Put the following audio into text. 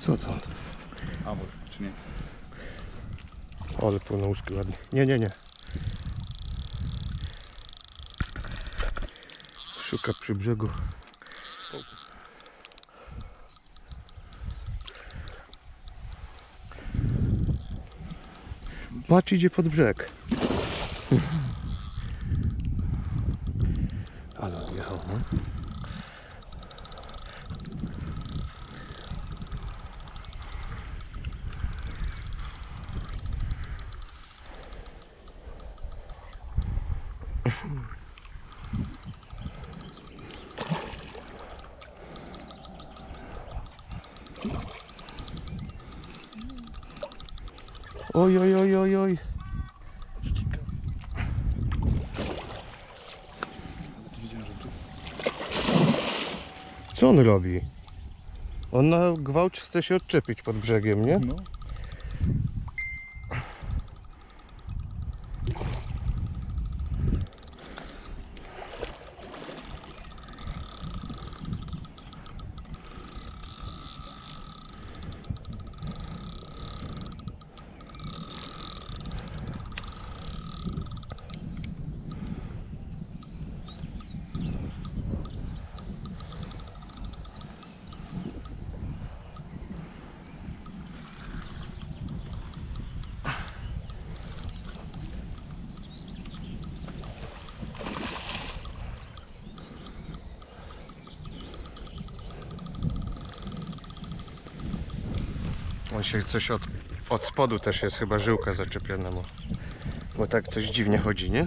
Co to? Amur, czy nie? Ale płynążki ładnie. Nie, nie, nie. Szuka przy brzegu. Patrz, idzie pod brzeg. Ale odjechał, no. Oj, oj, oj, oj, oj. Co on robi? On na gwałt chce się odczepić pod brzegiem, nie? No. On się coś od, od spodu też jest chyba żyłka zaczepiona. Bo tak coś dziwnie chodzi, nie?